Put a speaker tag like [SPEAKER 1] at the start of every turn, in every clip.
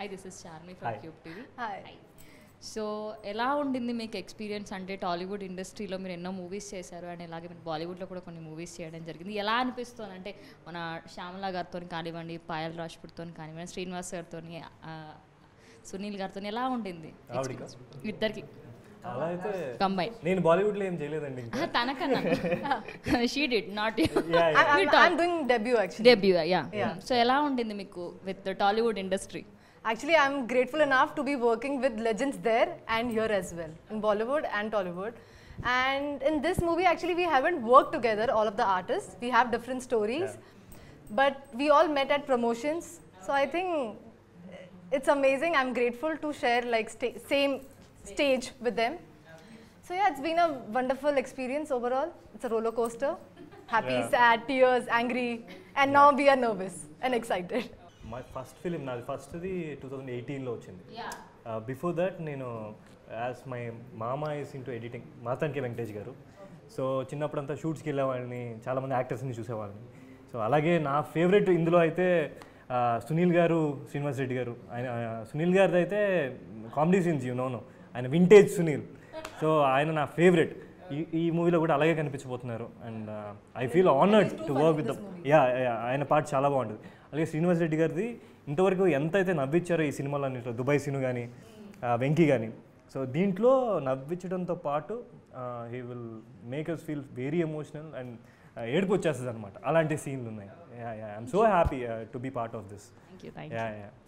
[SPEAKER 1] Hi this is
[SPEAKER 2] Charmi.
[SPEAKER 1] From Cube TV
[SPEAKER 3] hi
[SPEAKER 1] so ఎలా ఉండింది మీకు ఎక్స్పీరియన్స్ అంటే టాలీవుడ్ ఇండస్ట్రీలో మీరు ఎన్నో మూవీస్ చేశారు అండ్ అలాగే మీరు బాలీవుడ్లో కూడా కొన్ని మూవీస్ చేయడం జరిగింది. ఎలా అనిపిస్తుంది? అంటే మన శ్యామల గారితో కానివ్వండి పాయల్ రాజ్పూట్తో కానివ్వండి శ్రీనివాస్ గారితో సునీల్ గారితో ఎలా ఉండింది? ఇద్దరికి.
[SPEAKER 2] అలా అయితే
[SPEAKER 1] కంబైన్
[SPEAKER 2] నేను బాలీవుడ్లో ఏం చేయలేదండి
[SPEAKER 1] తనకన్నా.
[SPEAKER 3] She did not. Debut
[SPEAKER 1] yeah
[SPEAKER 3] Yeah.
[SPEAKER 1] So ఎలా ఉండింది మీకు with Tollywood industry
[SPEAKER 3] Actually, I'm grateful enough to be working with legends there and here as well, in Bollywood and Tollywood. And in this movie, actually, we haven't worked together, all of the artists. We have different stories, but we all met at promotions. So I think it's amazing. I'm grateful to share like sta- same stage with them. So yeah, it's been a wonderful experience overall. It's a roller coaster. Happy,
[SPEAKER 2] Yeah.
[SPEAKER 3] sad, tears, angry, and now we are nervous and excited.
[SPEAKER 2] My first film నాది ఫస్ట్ది two thousand ఎయిటీన్లో వచ్చింది. Before that నేను as my మామ is into editing మాతానికి Venkatesh garu. So చిన్నప్పుడంతా షూట్స్కి వెళ్ళేవాళ్ళని చాలామంది యాక్టర్స్ని చూసేవాళ్ళని. So అలాగే నా ఫేవరెట్ ఇందులో అయితే ఆ, సునీల్ గారు శ్రీనివాస్ రెడ్డి గారు. ఆయన ఆ, సునీల్ గారిది అయితే కామెడీ సీన్స్ యూ నోను ఆయన వింటేజ్ సునీల్. సో ఆయన నా ఫేవరెట్ ఈ ఈ మూవీలో కూడా అలాగే కనిపించబోతున్నారు. And I feel honoured to work with yeah ఆయన పాట చాలా బాగుంటుంది. అలాగే శ్రీనివాస్ రెడ్డి గారిది ఇంతవరకు ఎంత అయితే నవ్విచ్చారో ఈ సినిమాలో అన్నింటిలో దుబాయ్ సిను కానీ వెంకీ కానీ సో దీంట్లో నవ్వించడంతో పాటు he will make us feel very emotional and ఏడుపు వచ్చేస్తుంది అనమాట అలాంటి సీన్లు ఉన్నాయి I'm so happy
[SPEAKER 1] to be part
[SPEAKER 2] of this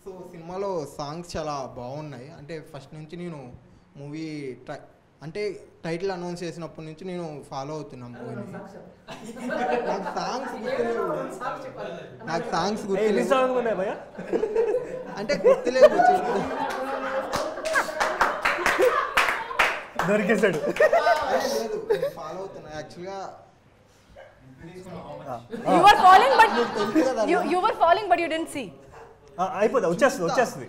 [SPEAKER 4] so సినిమాలో సాంగ్స్ చాలా బాగున్నాయి. అంటే ఫస్ట్ నుంచి నేను మూవీ ట్రై అంటే టైటిల్ అనౌన్స్ చేసినప్పటి నుంచి నేను ఫాలో అవుతున్నా మూవీని. నాకు సాంగ్స్ గుర్తులేవు. నాకు సాంగ్స్ గుర్తులేవు. అంటే గుర్తులేవు.
[SPEAKER 2] దొరికేశాడు.
[SPEAKER 4] లేదు నేను ఫాలో అవుతున్నా. యాక్చువల్గా
[SPEAKER 3] You were falling, but you, you were falling, but you didn't see.
[SPEAKER 2] ఆ, అయిపోతుంది వచ్చేస్తుంది వచ్చేస్తుంది.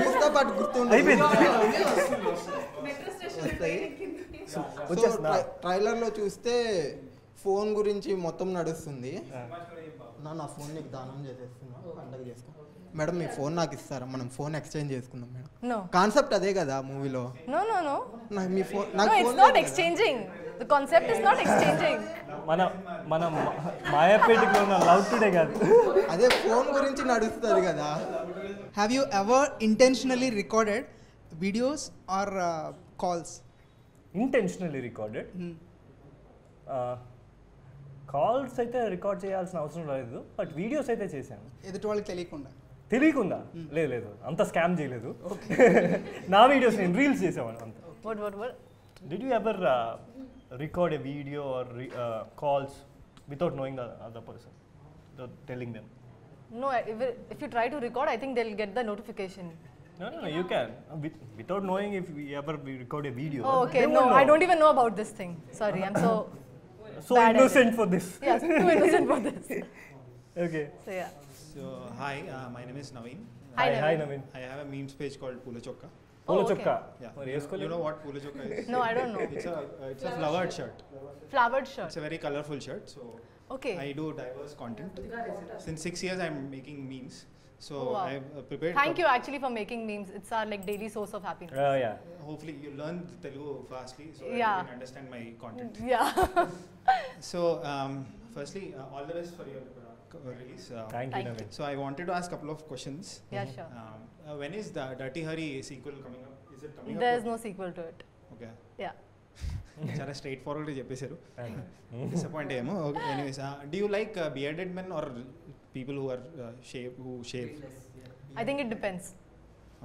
[SPEAKER 4] చూస్తా బట్ గుర్తుండదు.
[SPEAKER 2] అయిపోయింది. వచ్చేస్తుందా?
[SPEAKER 4] ట్రై- ట్రైలర్లో చూస్తే ఫోన్ గురించి మొత్తం నడుస్తుంది నా నా ఫోన్ నీకు దానం చేసేస్తున్నా పండగ చేసుకో మేడం మీ ఫోన్ నాకు ఇస్తారా మనం ఫోన్ ఎక్స్చేంజ్ చేసుకుందాం మేడం. కాన్సెప్ట్ అదే కదా మూవీలో
[SPEAKER 3] No, no, no.
[SPEAKER 4] నాకు మీ ఫోన్ నాకు ఫోన్ కదా.
[SPEAKER 3] exchanging. The concept is not exchanging.
[SPEAKER 2] మన మన మాయాపేటలో ఉన్న లవ్ టుడే కాదు
[SPEAKER 4] అదే ఫోన్ గురించి నడుస్తుంది కదా
[SPEAKER 5] you ever intentionally recorded videos or uh, calls?
[SPEAKER 2] Intentionally recorded calls అయితే రికార్డ్ చేయాల్సిన అవసరం లేదు బట్ వీడియోస్ అయితే చేశాను
[SPEAKER 5] ఎదుటి వాళ్ళకి తెలియకుండా
[SPEAKER 2] తెలియకుండా లేదు లేదు అంత స్కామ్ చేయలేదు నా వీడియోస్ నేను రీల్స్ చేసేవాడు అంత? Did you ever record a video or calls without knowing the other person telling them
[SPEAKER 3] No, if, if you try to record, I think they'll get the notification.
[SPEAKER 2] No, no, no, you can. Uh, with, without knowing if we ever we record a video.
[SPEAKER 3] Oh, okay. No, I don't even know about this thing. Sorry, I'm so
[SPEAKER 2] so
[SPEAKER 3] Bad
[SPEAKER 2] innocent idea. for this.
[SPEAKER 3] Yes, too innocent for this.
[SPEAKER 2] okay.
[SPEAKER 3] So yeah.
[SPEAKER 6] So hi, uh, my name is Naveen.
[SPEAKER 3] Hi,
[SPEAKER 2] hi, Naveen. hi
[SPEAKER 3] Naveen.
[SPEAKER 6] I have a memes page called Pula Chokka.
[SPEAKER 2] Pula
[SPEAKER 3] oh,
[SPEAKER 2] chokka.
[SPEAKER 6] Okay.
[SPEAKER 2] Yeah.
[SPEAKER 6] You
[SPEAKER 2] know, you
[SPEAKER 6] know what Pula chokka is?
[SPEAKER 3] no, I don't know.
[SPEAKER 6] It's a uh, it's a flowered shirt.
[SPEAKER 3] Flowered shirt.
[SPEAKER 6] It's a very colorful shirt. So
[SPEAKER 3] okay.
[SPEAKER 6] I do diverse content. Since six years, I'm making memes. So
[SPEAKER 3] Oh, wow.
[SPEAKER 6] I've uh, prepared.
[SPEAKER 3] Thank
[SPEAKER 6] coup-
[SPEAKER 3] you actually for making memes. It's our like daily source of happiness.
[SPEAKER 2] Yeah
[SPEAKER 6] Hopefully, you learn Telugu fastly, so that
[SPEAKER 3] Yeah.
[SPEAKER 6] you can understand my content.
[SPEAKER 3] Yeah.
[SPEAKER 6] So, um, firstly, uh, all the best for your uh, co- release. Uh,
[SPEAKER 2] thank you
[SPEAKER 3] Thank
[SPEAKER 2] Naveen
[SPEAKER 6] so I wanted to ask a couple of questions.
[SPEAKER 3] yeah, sure.
[SPEAKER 6] Um, uh, when is the Dirty Hari sequel coming up? Is it coming
[SPEAKER 3] There's
[SPEAKER 6] up?
[SPEAKER 3] no sequel to it.
[SPEAKER 6] Okay.
[SPEAKER 3] Yeah.
[SPEAKER 6] చాలా straightforward చెప్పేశారు disappoint అయ్యాము anyways do you like bearded men are People who are shave who shave
[SPEAKER 3] I think it depends.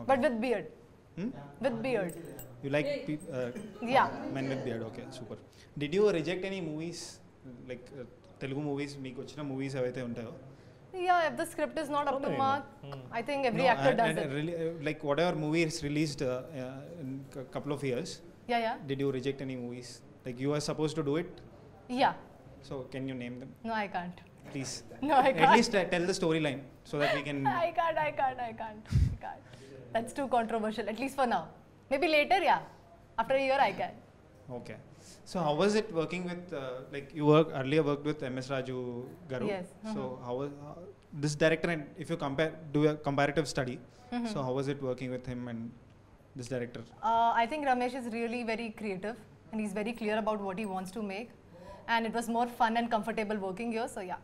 [SPEAKER 3] But with beard. With beard.
[SPEAKER 6] You like
[SPEAKER 3] Yeah.
[SPEAKER 6] Men with beard okay super did you reject any movies like Telugu movies మీకు వచ్చిన movies ఏవైతే ఉంటాయో
[SPEAKER 3] Yeah, if the script is not up to
[SPEAKER 2] Totally.
[SPEAKER 3] mark,
[SPEAKER 2] Hmm.
[SPEAKER 3] I think every actor does it.
[SPEAKER 6] Like whatever movie is released in couple of years
[SPEAKER 3] Yeah, yeah.
[SPEAKER 6] Did you reject any movies like you are suppose to do it
[SPEAKER 3] Yeah.
[SPEAKER 6] So can you name them
[SPEAKER 3] No, I can't.
[SPEAKER 6] Please.
[SPEAKER 3] No, I can't.
[SPEAKER 6] At least uh, tell the storyline so that we can.
[SPEAKER 3] I can't, I can't, I can't, I can't. That's too controversial, at least for now. Maybe later, yeah. After a year, I can.
[SPEAKER 6] Okay. So how was it working with uh, like you work earlier worked with MS Raju Garu?
[SPEAKER 3] Yes.
[SPEAKER 6] Mm-hmm.
[SPEAKER 3] So
[SPEAKER 6] how was uh, this director and if you compare do a comparative study, mm-hmm. so how was it working with him and this director?
[SPEAKER 3] Uh, I think Ramesh is really very creative and he's very clear about what he wants to make, and it was more fun and comfortable working here. So yeah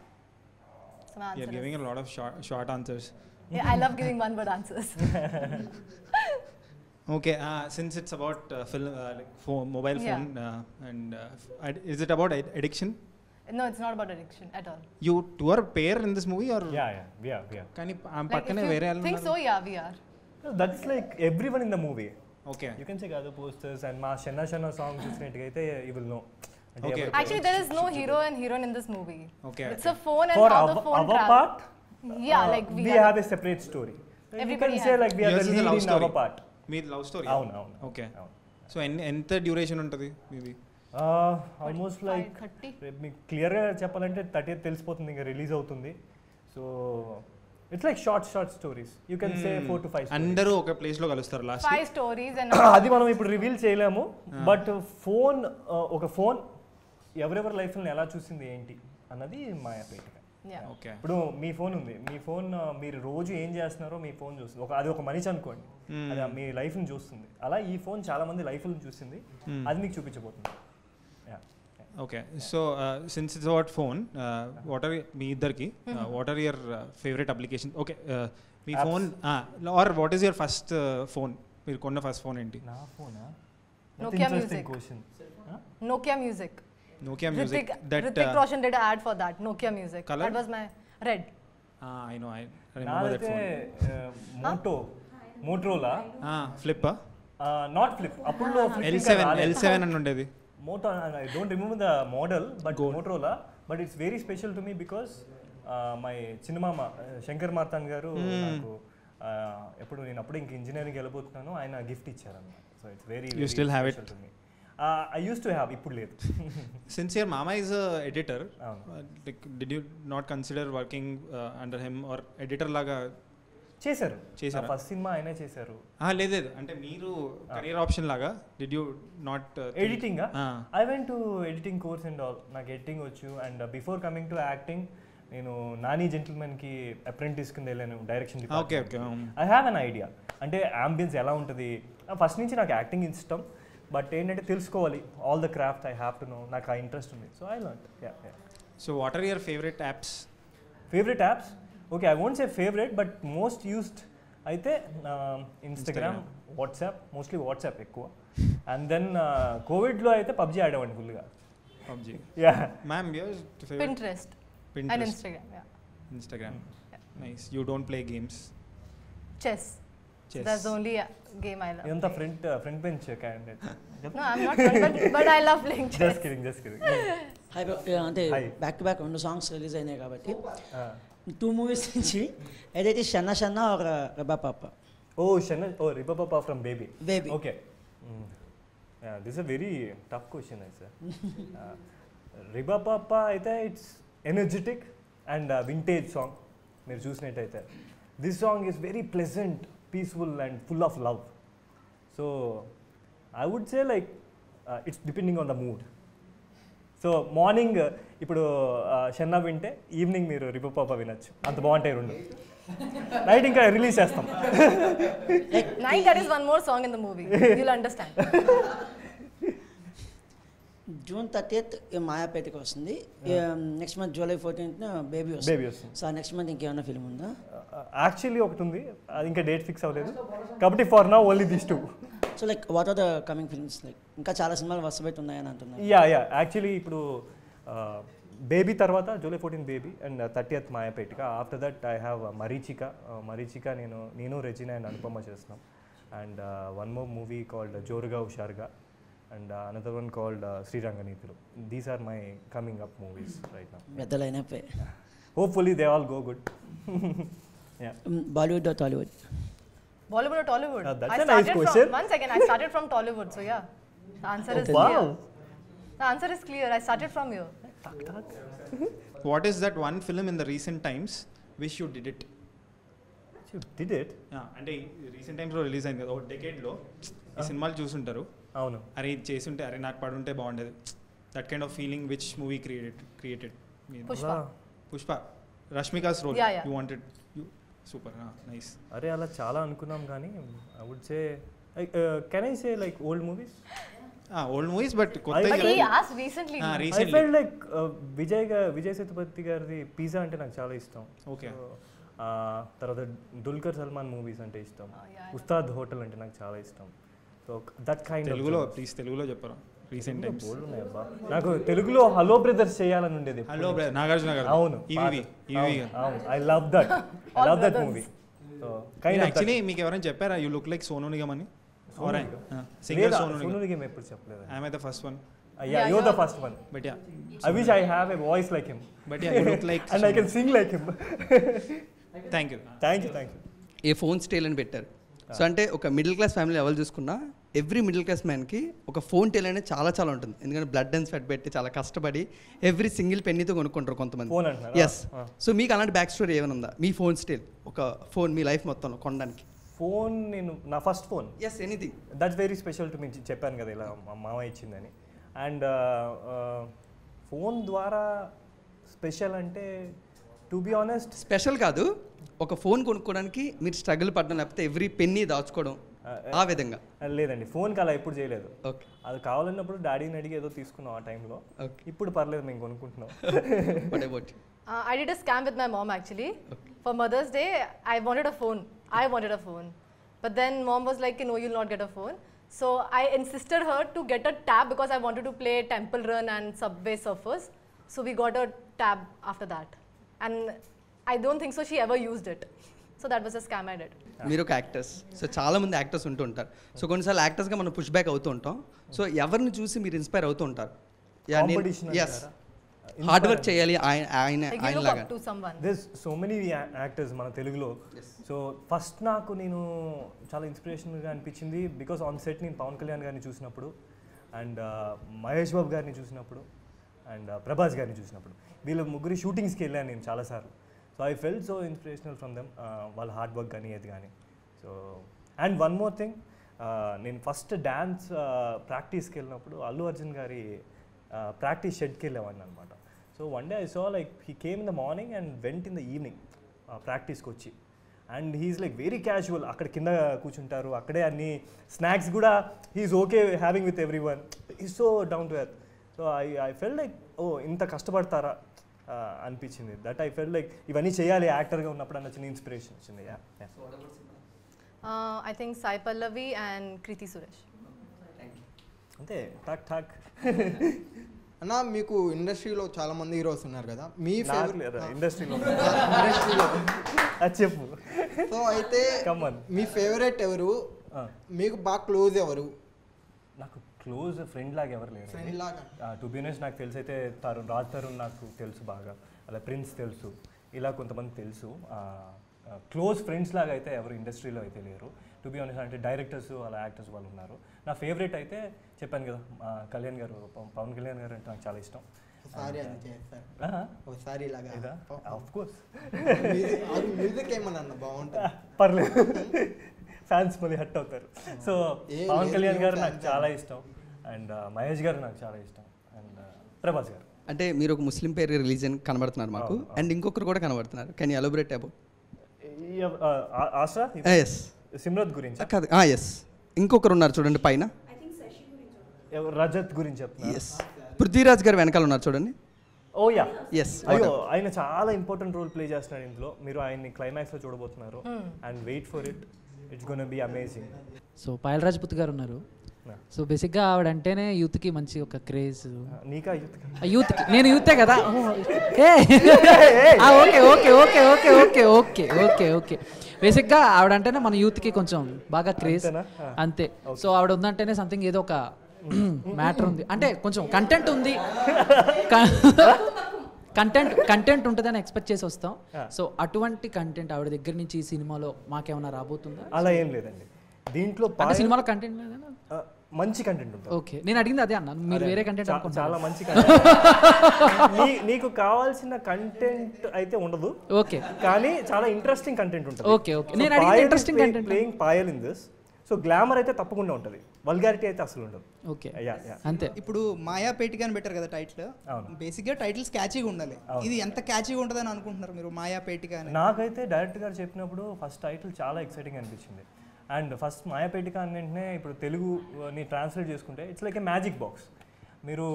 [SPEAKER 3] some answers.
[SPEAKER 6] You're giving a lot of short, short answers.
[SPEAKER 3] Yeah, I love giving one word answers.
[SPEAKER 6] okay, uh, since it's about uh, film, uh, like phone, mobile phone, yeah. and uh, is it about ad addiction?
[SPEAKER 3] No, it's not about addiction at all.
[SPEAKER 6] You two are pair in this movie, or
[SPEAKER 2] yeah, yeah, we are,
[SPEAKER 6] we are.
[SPEAKER 3] Can
[SPEAKER 6] you,
[SPEAKER 3] um,
[SPEAKER 6] like
[SPEAKER 3] if
[SPEAKER 6] you
[SPEAKER 3] think so? Yeah, we are.
[SPEAKER 2] No, that's like everyone in the movie.
[SPEAKER 6] Okay.
[SPEAKER 2] You can check other posters and Ma Shanna Shanna songs. You will know.
[SPEAKER 6] Okay.
[SPEAKER 3] Actually, there is no hero and heroine in this movie.
[SPEAKER 6] Okay,
[SPEAKER 3] It's a phone and
[SPEAKER 2] for
[SPEAKER 3] how
[SPEAKER 2] our
[SPEAKER 3] the phone
[SPEAKER 2] our part
[SPEAKER 3] Yeah,
[SPEAKER 2] uh,
[SPEAKER 3] like we,
[SPEAKER 2] we
[SPEAKER 3] are.
[SPEAKER 2] have a separate story you can
[SPEAKER 3] Everybody
[SPEAKER 2] say like we are the lead
[SPEAKER 6] love
[SPEAKER 2] in
[SPEAKER 6] story.
[SPEAKER 2] our part
[SPEAKER 6] మీది love story
[SPEAKER 2] అవును అవును
[SPEAKER 6] okay so ఎంత duration ఉంటుంది మీది
[SPEAKER 2] almost like
[SPEAKER 3] 30.
[SPEAKER 2] రేపు మీకు క్లియర్గా చెప్పాలంటే థర్టీ తెలిసిపోతుంది ఇంకా రిలీజ్ అవుతుంది so it's like short short stories you can say four to five
[SPEAKER 6] అందరూ ఒక ప్లేస్లో కలుస్తారు లాస్ట్
[SPEAKER 3] Five stories and
[SPEAKER 2] అది మనం ఇప్పుడు రివీల్ చేయలేము బట్ ఫోన్ ఒక ఫోన్ ఎవరెవరి లైఫ్ని ఎలా చూసింది ఏంటి అన్నది
[SPEAKER 3] yeah.
[SPEAKER 6] ఓకే
[SPEAKER 2] ఇప్పుడు మీ ఫోన్ ఉంది. మీ ఫోన్ మీరు రోజు ఏం చేస్తున్నారో మీ ఫోన్ చూస్తుంది. ఒక అది ఒక మనిషి అనుకోండి. అది మీ లైఫ్ని చూస్తుంది. అలా ఈ ఫోన్ చాలా మంది లైఫ్ని చూసింది. అది మీకు చూపించబోతుంది.
[SPEAKER 6] Okay so since it's about phone what are మీ ఇద్దరికి what are your favourite application okay me. Phone or what is your first phone మీరు కొన్న ఫస్ట్ ఫోన్ ఏంటి?
[SPEAKER 2] నా ఫోనా?
[SPEAKER 3] Nokia
[SPEAKER 2] interesting
[SPEAKER 3] Music.
[SPEAKER 2] Question
[SPEAKER 3] Nokia Music. Ritik,
[SPEAKER 6] that
[SPEAKER 3] Ritik Roshan did an ad for that. Nokia Music.
[SPEAKER 6] Colour?
[SPEAKER 3] That was my red.
[SPEAKER 6] I know I remember that
[SPEAKER 2] నాదైతే
[SPEAKER 6] phone
[SPEAKER 2] moto Motorola
[SPEAKER 6] flip
[SPEAKER 2] not flip అప్పుడు
[SPEAKER 6] L seven L seven అని ఉండేది
[SPEAKER 2] moto I don't remember the model but Motorola but it's very special to me because my చిన్నమామ uh, Shankar Martan garu నాకు uh, ఎప్పుడు నేను అప్పుడు ఇంక engineering వెళ్ళబోతున్నాను ఆయన గిఫ్ట్ ఇచ్చారు అన్నమాట so it's very
[SPEAKER 6] You still have it?
[SPEAKER 2] To me I use to have ఇప్పుడు లేదు.
[SPEAKER 6] సిన్స్ యువర్ మామా is
[SPEAKER 2] editor.
[SPEAKER 6] Like did you not consider working under him or editor లాగా?
[SPEAKER 2] చేశారు.
[SPEAKER 6] చేశారా?
[SPEAKER 2] ఫస్ట్ సినిమా ఆయనే చేశారు.
[SPEAKER 6] లేదు లేదు. అంటే మీరు కెరియర్ ఆప్షన్ లాగా did you not
[SPEAKER 2] editing I went to editing course and all నాకు ఎడిటింగ్ వచ్చు. And before coming to acting నేను నాని జెంటిల్మెన్కి అప్రెంటిస్ కింద వెళ్ళాను direction
[SPEAKER 6] okay okay
[SPEAKER 2] I have an idea అంటే అంబియన్స్ ఎలా ఉంటుంది? ఫస్ట్ నుంచి నాకు యాక్టింగ్ ఇష్టం. బట్ ఏంటంటే తెలుసుకోవాలి. All the craft I have to know నాకు ఆ ఇంట్రెస్ట్ ఉంది. So I learn
[SPEAKER 6] so what are your favourite apps
[SPEAKER 2] favourite apps okay I won't say favourite but most used అయితే ఇన్స్టాగ్రామ్ వాట్సాప్ మోస్ట్లీ వాట్సాప్ ఎక్కువ. And then కోవిడ్లో అయితే PUBG ఆడేవాడిని ఫుల్గా
[SPEAKER 6] PUBG
[SPEAKER 2] yeah
[SPEAKER 6] ma'am your favourite
[SPEAKER 3] Pinterest. And
[SPEAKER 6] Pinterest.
[SPEAKER 3] Instagram. Yeah.
[SPEAKER 6] Instagram. Nice you don't play games
[SPEAKER 3] Chess.
[SPEAKER 6] Chess.
[SPEAKER 3] That's the only uh, game I love.
[SPEAKER 2] ఇదంతా front front bench candidate
[SPEAKER 3] No, I'm not, fun, but, but I love playing chess.
[SPEAKER 2] Just kidding just kidding
[SPEAKER 7] hi bro అంటే
[SPEAKER 2] Hi.
[SPEAKER 7] Back to back రెండు songs release అయినాయి కాబట్టి. Two movies నుంచి ఏదైతే షన్న షన్న ఒక రబా పాప.
[SPEAKER 2] ఓ షన్న ఓ రిపపా from baby
[SPEAKER 7] Baby.
[SPEAKER 2] Okay this a very tough question అయితే రిబాపాప అయితే it's energetic and vintage song మీరు చూసినట్టయితే. This song is very pleasant peaceful and full of love so I would say like it's depending on the mood so morning ఇప్పుడు షన్నా వింటే evening మీరు రిపపాప వినొచ్చు. అంత బాగుంటాయి రెండు. నైట్ ఇంకా రిలీజ్ చేస్తాం.
[SPEAKER 3] Night, that is one more song in the movie. You'll understand.
[SPEAKER 7] June thirtieth మాయాపేటకి వస్తుంది. Next month July fourteenth baby
[SPEAKER 2] Baby
[SPEAKER 7] వస్తుంది
[SPEAKER 2] వస్తుంది.
[SPEAKER 7] సో నెక్స్ట్ మంత్ ఇంకేమైనా ఫిల్మ్ ఉందా?
[SPEAKER 2] యాక్చువల్లీ ఒకటి ఉంది. అది ఇంకా డేట్ ఫిక్స్ అవ్వలేదు. కాబట్టి ఫర్ నా only this two
[SPEAKER 7] so like what are the coming films like ఇంకా చాలా సినిమాలు వస్తబెట్టి ఉన్నాయని అంటున్నారు.
[SPEAKER 2] యా యా యాక్చువల్లీ ఇప్పుడు బేబీ తర్వాత July fourteen baby and thirtieth Mayapetika after that I have Marichika Marichika నేను నేను రెజినా అండ్ అనుపమ చేస్తున్నాం. And one more movie called Joruga Husharuga and another one called Sreeranganeethulu these are my coming up movies right నా
[SPEAKER 7] పెద్ద
[SPEAKER 2] lineup hopefully they all go good
[SPEAKER 7] Bollywood Tollywood
[SPEAKER 3] Bollywood or Tollywood?
[SPEAKER 2] Uh, that's
[SPEAKER 3] I
[SPEAKER 2] a nice question.
[SPEAKER 3] From, one second, I started from Tollywood, so yeah. The answer is
[SPEAKER 2] wow
[SPEAKER 3] clear. The answer is clear. I started from here.
[SPEAKER 6] What is that one film in the recent times wish you did it
[SPEAKER 2] you did it
[SPEAKER 6] అంటే recent టైమ్స్లో release అయింది కదా ఒక డెకేడ్లో ఈ సినిమాలు చూసుంటారు
[SPEAKER 2] అవును.
[SPEAKER 6] అరే ఇది చేసుంటే అరే నాకు పడుంటే బాగుండేది. That kind of feeling which movie created created.
[SPEAKER 3] Pushpa. Rashmika's role.
[SPEAKER 6] You wanted super nice
[SPEAKER 2] అరే అలా చాలా అనుకున్నాం కానీ I would say can I say like
[SPEAKER 6] old movies old movies
[SPEAKER 3] but
[SPEAKER 2] కొత్త లైక్ విజయ్గా విజయ్ సేతుపతి గారిది పిజ్జా అంటే నాకు చాలా ఇష్టం. ఆ, తర్వాత దుల్కర్ సల్మాన్ మూవీస్ అంటే ఇష్టం.
[SPEAKER 3] Oh,
[SPEAKER 2] ఉస్తాద్ హోటల్ అంటే నాకు చాలా ఇష్టం. సో దట్ కైండ్
[SPEAKER 6] తెలుగులో ప్లీజ్ తెలుగులో చెప్పరా? రీసెంట్ టైమ్స్
[SPEAKER 2] నాకు తెలుగులో హలో బ్రదర్స్ చేయాలని ఉండేది
[SPEAKER 6] హలో బ్రదర్ నాగార్జున గారు
[SPEAKER 2] అవును
[SPEAKER 6] EVV EVV
[SPEAKER 2] I love that I love that movie so kind
[SPEAKER 6] actually మీకు ఎవరైనా చెప్పారా? You look like Sonu Nigam అని? సింగర్ సోను నిగమ్
[SPEAKER 2] సోను నిగమ్ ఎప్పుడు చెప్పలేదు?
[SPEAKER 6] I'm the first one
[SPEAKER 2] yeah you the first one
[SPEAKER 6] but yeah
[SPEAKER 2] I wish I have a voice like him
[SPEAKER 6] but yeah you look like
[SPEAKER 2] and I can sing like him
[SPEAKER 6] thank you
[SPEAKER 2] thank you thank you
[SPEAKER 8] a phone style అని పెట్టారు so అంటే ఒక middle class family ఎవరు చూసుకున్నా every middle class మ్యాన్కి ఒక phone tile అనేది చాలా చాలా ఉంటుంది. ఎందుకంటే బ్లడ్ అండ్ స్వెట్ పెట్టి చాలా కష్టపడి ఎవ్రీ సింగిల్ పెన్నీతో కొనుక్కుంటారు కొంతమంది? ఎస్. సో మీకు అలాంటి బ్యాక్ స్టోరీ ఏమైనా ఉందా? మీ ఫోన్ స్టైల్ ఒక ఫోన్ మీ లైఫ్ మొత్తంలో కొనడానికి.
[SPEAKER 2] ఫోన్ నేను నా first phone.
[SPEAKER 8] Yes anything
[SPEAKER 2] that's very special to me చెప్పాను కదా ఇలా మా మామ ఇచ్చిందని. అండ్ ఫోన్ ద్వారా స్పెషల్ అంటే టు బి ఆనెస్ట్
[SPEAKER 8] స్పెషల్ కాదు. ఒక ఫోన్ కొనుక్కోవడానికి మీరు స్ట్రగుల్ పడడం లేకపోతే ఎవ్రీ పెన్నీ దాచుకోవడం. ఆ విధంగా.
[SPEAKER 2] లేదండి ఫోన్కి అలా ఎప్పుడు చేయలేదు. అది కావాలన్నప్పుడు డాడీని అడిగి ఏదో తీసుకున్నాం ఆ టైంలో. ఇప్పుడు పర్లేదు మేము కొనుక్కుంటున్నాం.
[SPEAKER 3] I did scam with my mom actually for Mother's Day I wanted a phone I wanted a phone but then mom was like no you'll not get a phone so I insisted her to get a tab because I wanted to play Temple Run and Subway Surfers so we got a tab after that and I don't think so she ever used it was a scam I did.
[SPEAKER 8] మీరు ఒక actors so చాలా మంది actors ఉంటూ ఉంటారు. So కొన్నిసార్లు యాక్టర్స్గా మనం push back అవుతూ ఉంటాం. సో ఎవరిని చూసి మీరు ఇన్స్పైర్ అవుతూ ఉంటారు? ఎస్? హార్డ్ వర్క్ చేయాలి ఆయన ఆయన.
[SPEAKER 2] దిస్ సో మెనీ యాక్టర్స్ మన తెలుగులో. సో ఫస్ట్ నాకు నేను చాలా ఇన్స్పిరేషన్గా అనిపించింది బికాస్ ఆన్ సెట్ నేను పవన్ కళ్యాణ్ గారిని చూసినప్పుడు అండ్ మహేష్ బాబు గారిని చూసినప్పుడు అండ్ ప్రభాస్ గారిని చూసినప్పుడు. వీళ్ళ ముగ్గురు షూటింగ్స్కి వెళ్ళాను నేను చాలాసార్లు. So I fell so inspirational from them వాళ్ళ హార్డ్ వర్క్ కానీ ఏది కానీ so and one more thing నేను ఫస్ట్ డ్యాన్స్ ప్రాక్టీస్కి వెళ్ళినప్పుడు అల్లు అర్జున్ గారి uh, ప్రాక్టీస్ షెడ్కి వెళ్ళేవాడిని అనమాట so one day I saw like he came in the morning and went in the evening ప్రాక్టీస్కి వచ్చి. And he's like very casual అక్కడ కింద కూర్చుంటారు. అక్కడే అన్ని స్నాక్స్ కూడా he's okay having with one is so down to earth so I I fell like oh ఇంత కష్టపడతారా? అనిపించింది. దట్ ఐ ఫెల్ లైక్ ఇవన్నీ చేయాలి యాక్టర్గా ఉన్నప్పుడు అన్న చిన్న ఇన్స్పిరేషన్ వచ్చింది.
[SPEAKER 3] Yeah I think Sai Pallavi and Kriti Suresh.
[SPEAKER 2] అంతే. ఠాక్ ఠాక్
[SPEAKER 4] అన్న మీకు ఇండస్ట్రీలో చాలా మంది హీరోస్ ఉన్నారు కదా. మీ ఫేవరెట్
[SPEAKER 2] ఇండస్ట్రీలో.
[SPEAKER 4] ఇండస్ట్రీలో.
[SPEAKER 2] చెప్పు.
[SPEAKER 4] సో అయితే. మీ ఫేవరెట్ ఎవరు? మీకు బాగా క్లోజ్ ఎవరు?
[SPEAKER 2] నాకు క్లోజ్ ఫ్రెండ్ లాగా ఎవరు లేరు
[SPEAKER 4] ఫ్రెండ్ లాగా.
[SPEAKER 2] టు బినెస్ నాకు తెలిసి అయితే తరుణ్ రాజ్ తరుణ్ నాకు తెలుసు బాగా. అలా ప్రిన్స్ తెలుసు. ఇలా కొంతమంది తెలుసు. క్లోజ్ ఫ్రెండ్స్ లాగా అయితే ఎవరు ఇండస్ట్రీలో అయితే లేరు. టు బి ఆనెస్ట్ అంటే డైరెక్టర్స్ అలా యాక్టర్స్ వాళ్ళు ఉన్నారు. నా ఫేవరెట్ అయితే చెప్పాను కదా కళ్యాణ్ గారు పవ- పవన్ కళ్యాణ్ గారు అంటే నాకు చాలా ఇష్టం.
[SPEAKER 4] ఒకసారి అది చేస్తారు.
[SPEAKER 2] ఆహా,
[SPEAKER 4] ఒకసారి ఇలాగా
[SPEAKER 2] ఇదా? ఆఫ్ కోర్స్
[SPEAKER 4] మ్యూజిక్- ఏమన్నా బాగుంటుంది.
[SPEAKER 2] పర్లేదు. ఫ్యాన్స్ మళ్ళీ హట్ అవుతారు. సో పవన్ కళ్యాణ్ గారు నాకు చాలా ఇష్టం. అండ్ మహేష్ గారు నాకు చాలా ఇష్టం. అండ్ ప్రభాస్ గారు.
[SPEAKER 8] అంటే మీరు ఒక ముస్లిం పేరు రిలీజన్ కనబడుతున్నారు మాకు. అండ్ ఇంకొకరు కూడా కనబడుతున్నారు. కానీ
[SPEAKER 2] elaborate about Asha
[SPEAKER 8] yes
[SPEAKER 2] Simrat గురించి?
[SPEAKER 8] కాదు. ఎస్ ఇంకొకరు ఉన్నారు చూడండి పైన.
[SPEAKER 2] రజత్ గురించి చెప్తున్నా
[SPEAKER 8] ఎస్ పృథ్వీరాజ్ గారు వెనకాల ఉన్నారు చూడండి.
[SPEAKER 2] ఓ యా
[SPEAKER 8] ఎస్
[SPEAKER 2] అయ్యో ఆయన చాలా ఇంపార్టెంట్ రోల్ ప్లే చేస్తున్నాడు ఇందులో. మీరు ఆయన్ని క్లైమాక్స్లో చూడబోతున్నారు. And wait for it it's gonna be amazing
[SPEAKER 9] so Payal Rajput garu ఉన్నారు. సో బేసిక్గా ఆవిడ అంటేనే యూత్కి మంచి ఒక క్రేజ్
[SPEAKER 2] నీకా యూత్
[SPEAKER 9] యూత్కి నేను యూతే కదా? Okay okay okay okay okay okay okay okay. బేసిక్గా ఆవిడ అంటేనే మన యూత్కి కొంచెం బాగా క్రేజ్. అంతే. సో ఆవిడ ఉందంటేనే సంథింగ్ ఏదో ఒక మ్యాటర్ ఉంది. అంటే కొంచెం కంటెంట్ ఉంది. కంటెంట్ కంటెంట్ ఉంటుందని ఎక్స్పెక్ట్ చేసి వస్తాం. సో అటువంటి కంటెంట్ ఆవిడ దగ్గర నుంచి ఈ సినిమాలో మాకేమైనా రాబోతుందా?
[SPEAKER 2] అలా ఏం లేదండి. దీంట్లో
[SPEAKER 9] సినిమాలో కంటెంట్
[SPEAKER 2] మంచి కంటెంట్ ఉంటుంది.
[SPEAKER 9] ఓకే. నేను అడిగింది అదే అన్నాను మీరు వేరే కంటెంట్
[SPEAKER 2] చాలా మంచి కంటెంట్ నీకు కావాల్సిన కంటెంట్ అయితే ఉండదు.
[SPEAKER 9] ఓకే.
[SPEAKER 2] కానీ చాలా ఇంట్రెస్టింగ్ కంటెంట్ ఉంటుంది.
[SPEAKER 9] Okay, okay. నేను అడిగింది interesting content.
[SPEAKER 2] Playing Payal in this so glamour అయితే తప్పకుండా ఉంటుంది. వల్గారిటీ అయితే అసలు ఉండదు.
[SPEAKER 9] ఓకే. అంతే.
[SPEAKER 5] ఇప్పుడు మాయా పేటిక అని పెట్టారు కదా టైటిల్. బేసిక్గా టైటిల్స్ క్యాచీగా ఉండాలి. ఇది ఎంత క్యాచీగా ఉంటుందని అనుకుంటున్నారు మీరు మాయా పేటిక అని?
[SPEAKER 2] నాకైతే డైరెక్టర్ గారు చెప్పినప్పుడు ఫస్ట్ టైటిల్ చాలా ఎక్సైటింగ్ అనిపించింది. అండ్ ఫస్ట్ మాయాపేటిక అని వెంటనే ఇప్పుడు తెలుగుని ట్రాన్స్లేట్ చేసుకుంటే it's like a magic box. మీరు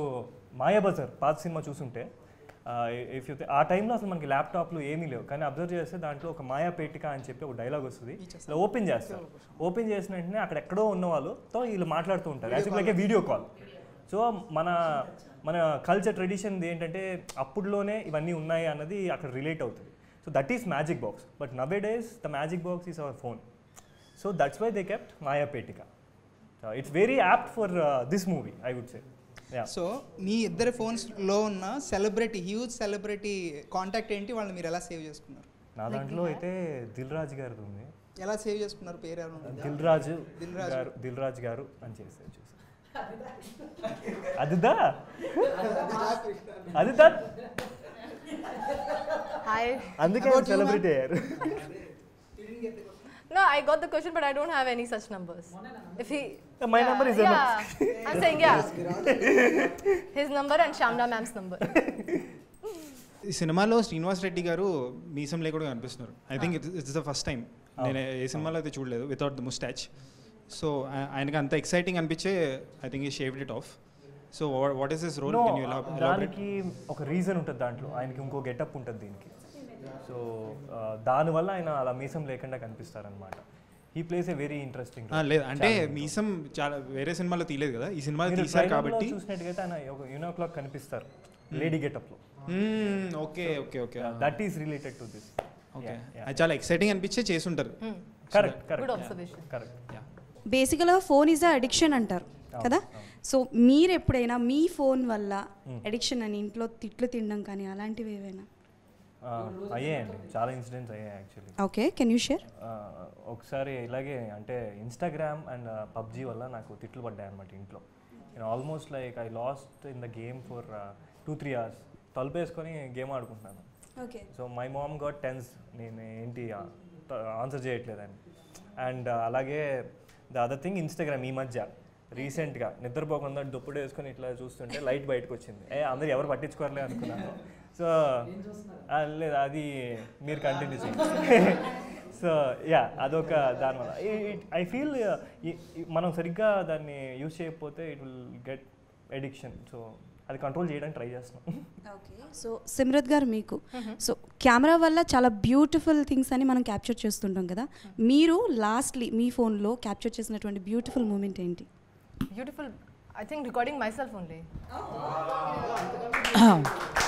[SPEAKER 2] మాయాబజార్ పాత సినిమా చూసుంటే ఇఫ్ యూ ఆ టైంలో అసలు మనకి ల్యాప్టాప్లు ఏమీ లేవు. కానీ అబ్జర్వ్ చేస్తే దాంట్లో ఒక మాయాపేటిక అని చెప్పి ఒక డైలాగ్ వస్తుంది. ఇలా ఓపెన్ చేస్తారు. ఓపెన్ చేసిన వెంటనే అక్కడ ఎక్కడో ఉన్న వాళ్ళతో వీళ్ళు మాట్లాడుతూ ఉంటారు. As like video call so మన మన కల్చర్ ట్రెడిషన్ ఏంటంటే అప్పుడులోనే ఇవన్నీ ఉన్నాయి అన్నది అక్కడ రిలేట్ అవుతుంది. So that is magic box but nowadays the magic box is our phone so that's why they kept Mayapetika it's very apt for this movie I would say
[SPEAKER 5] so మీ ఇద్దరి ఫోన్స్లో ఉన్న celebrity huge celebrity contact ఏంటి? వాళ్ళని మీరు ఎలా save చేసుకున్నారు?
[SPEAKER 2] నా దాంట్లో అయితే దిల్ రాజు గారిది ఉంది.
[SPEAKER 5] ఎలా సేవ్ చేసుకున్నారు? పేరు ఎవరు
[SPEAKER 2] దిల్ రాజు
[SPEAKER 5] దిల్ రాజు.
[SPEAKER 2] గారు దిల్ రాజు గారు అని చేసి చూసి. అదిదా? అదిదా?
[SPEAKER 3] Hi.
[SPEAKER 2] అందుకే సెలబ్రిటీ అయ్యారు.
[SPEAKER 3] No, I got the question, but I don't have any such numbers. If he.
[SPEAKER 2] My number is
[SPEAKER 3] yeah.
[SPEAKER 2] enough.
[SPEAKER 3] I'm saying, yeah. His number and Shamna ma'am's number.
[SPEAKER 6] ఈ సినిమాలో శ్రీనివాస్ రెడ్డి గారు మీసం లేకుండా కనిపిస్తున్నారు. I think it's it's the first time నేను ఏ సినిమాలో అయితే చూడలేదు వితౌట్ ద ముస్టాచ్ సో ఆయనకి అంత ఎక్సైటింగ్ అనిపించే I think he shaved it off so what
[SPEAKER 2] is
[SPEAKER 6] this role
[SPEAKER 2] దానికి ఒక రీజన్ ఉంటుంది దాంట్లో. ఆయనకి ఇంకో గెటప్ ఉంటుంది దీనికి. సో దానివల్ల ఆయన అలా మీసం లేకుండా కనిపిస్తారనమాట he plays a very interesting
[SPEAKER 6] లేదు అంటే మీసం చాలా వేరే సినిమాలో తీయలేదు కదా ఈ సినిమా తీశారు కాబట్టి.
[SPEAKER 2] చూసినట్టుగా ఆయన ఒక యూనో క్లాక్ కనిపిస్తారు లేడీ గెటప్లో
[SPEAKER 6] okay okay okay
[SPEAKER 2] that is related to this
[SPEAKER 6] okay అది చాలా ఎక్సైటింగ్ అనిపించే చేసుంటారు
[SPEAKER 2] కరెక్ట్
[SPEAKER 3] Good
[SPEAKER 2] కరెక్ట్. కరెక్ట్
[SPEAKER 10] బేసికల్గా ఫోన్ ఈజ్ అడిక్షన్ అంటారు కదా? సో మీరు ఎప్పుడైనా మీ ఫోన్ వల్ల అడిక్షన్ అని ఇంట్లో తిట్లు తినడం కానీ అలాంటివి ఏవైనా?
[SPEAKER 2] అయ్యాయండి. చాలా ఇన్సిడెంట్స్ అయ్యాయి actually
[SPEAKER 10] okay can you share
[SPEAKER 2] ఒకసారి ఇలాగే అంటే ఇన్స్టాగ్రామ్ అండ్ పబ్జీ వల్ల నాకు తిట్లు పడ్డాయి అనమాట ఇంట్లో నేను almost like I lost in the game for two three hours తలుపేసుకొని game ఆడుకుంటున్నాను.
[SPEAKER 10] Okay
[SPEAKER 2] so my mom got tense నేను ఏంటి ఆన్సర్ చేయట్లేదని. అండ్ అలాగే ద అదర్ థింగ్ ఇన్స్టాగ్రామ్ ఈ మధ్య. రీసెంట్గా నిద్రపోకుండా దుప్పుడు వేసుకొని ఇట్లా చూస్తుంటే లైట్ బయటకు వచ్చింది ఏ అందరు ఎవరు పట్టించుకోరలే అనుకున్నాను. సో లేదు అది మీరు కంటిన్యూ చేయండి. సో యా అదొక దానివల్ల ఐ ఫీల్ మనం సరిగ్గా దాన్ని యూజ్ చేయకపోతే it will get addiction so అది కంట్రోల్ చేయడానికి ట్రై చేస్తున్నాం.
[SPEAKER 10] ఓకే సో సిమ్రత్ గారు మీకు. సో కెమెరా వల్ల చాలా బ్యూటిఫుల్ థింగ్స్ అని మనం క్యాప్చర్ చేస్తుంటాం కదా. మీరు లాస్ట్లీ మీ ఫోన్లో క్యాప్చర్ చేసినటువంటి బ్యూటిఫుల్ మూమెంట్ ఏంటి?
[SPEAKER 3] Beautiful. I think recording myself only. Oh.